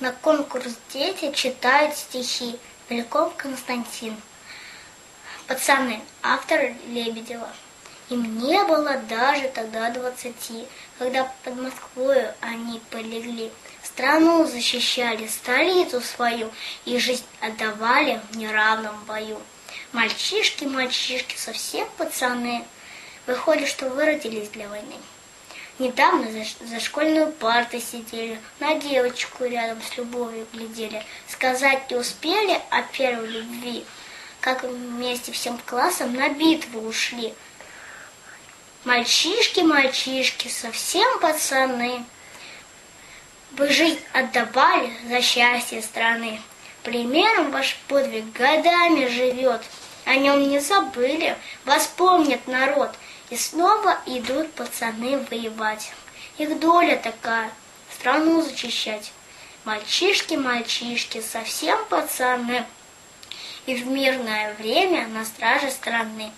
На конкурс дети читают стихи. Беляков Константин. Пацаны, автор Лебедева. Им не было даже тогда двадцати, когда под Москвою они полегли. Страну защищали, столицу свою, и жизнь отдавали в неравном бою. Мальчишки, мальчишки, совсем пацаны. Выходит, что вы для войны. Недавно за, за школьную партой сидели, на девочку рядом с любовью глядели. Сказать не успели о первой любви, как вместе всем классом на битву ушли. Мальчишки, мальчишки, совсем пацаны, Вы жизнь отдавали за счастье страны. Примером ваш подвиг годами живет, О нем не забыли, вас помнит народ, И снова идут пацаны воевать. Их доля такая, страну зачищать. Мальчишки, мальчишки, совсем пацаны, И в мирное время на страже страны.